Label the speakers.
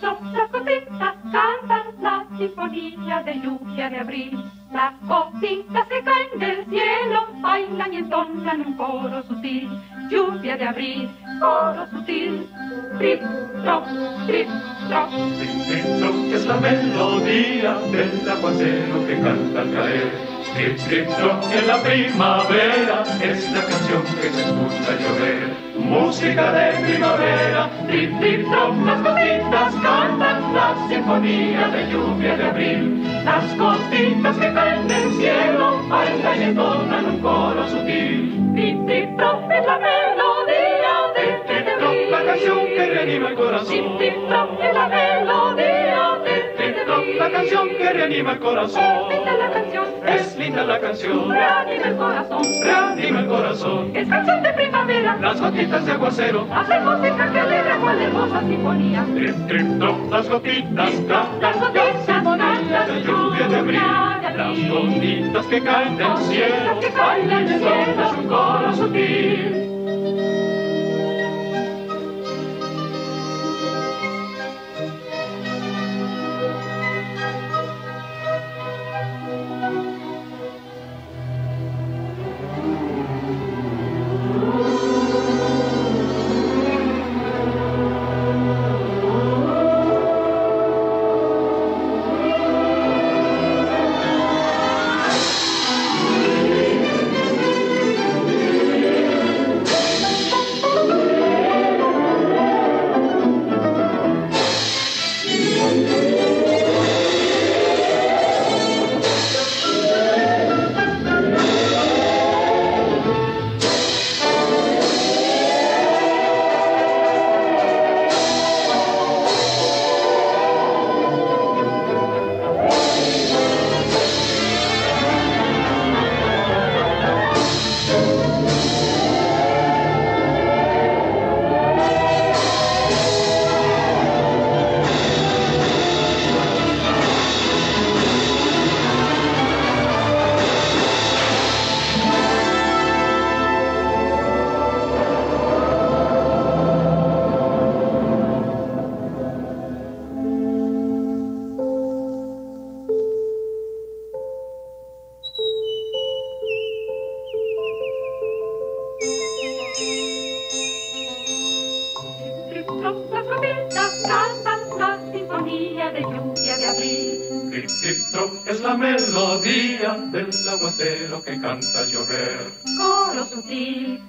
Speaker 1: trip, las gotitas cantan la sinfonía de lluvia de abril. Las gotitas que caen del cielo bailan y entonan un coro sutil. Lluvia de abril, coro sutil. Trip, trop, trip, trop.
Speaker 2: Trip, trop, es la melodía del aguacero que canta al caer. Trip, trip, trop, en la primavera es la canción que se escucha llover. Música de primavera, trip, trip, trop, las gotitas la sinfonía de lluvia de abril. Las gotitas que caen del cielo bailan y entonan un coro sutil.
Speaker 1: Trop, es la melodía
Speaker 2: trop, la canción que reanima el corazón.
Speaker 1: Trop, es la melodía
Speaker 2: trop, la canción que reanima el corazón.
Speaker 1: Linda la canción,
Speaker 2: Es linda la canción,
Speaker 1: reanima el corazón.
Speaker 2: reanima el corazón.
Speaker 1: Es canción de primavera,
Speaker 2: Las gotitas de aguacero,
Speaker 1: hace música
Speaker 2: trip, trip, trop, las gotitas cantan
Speaker 1: Las
Speaker 2: la
Speaker 1: gotitas cantan
Speaker 2: de lluvia de abril. Las gotitas que caen del cielo, bailan y entonan un coro sutil. Es la melodía del aguacero que canta llover.
Speaker 1: Coro sutil,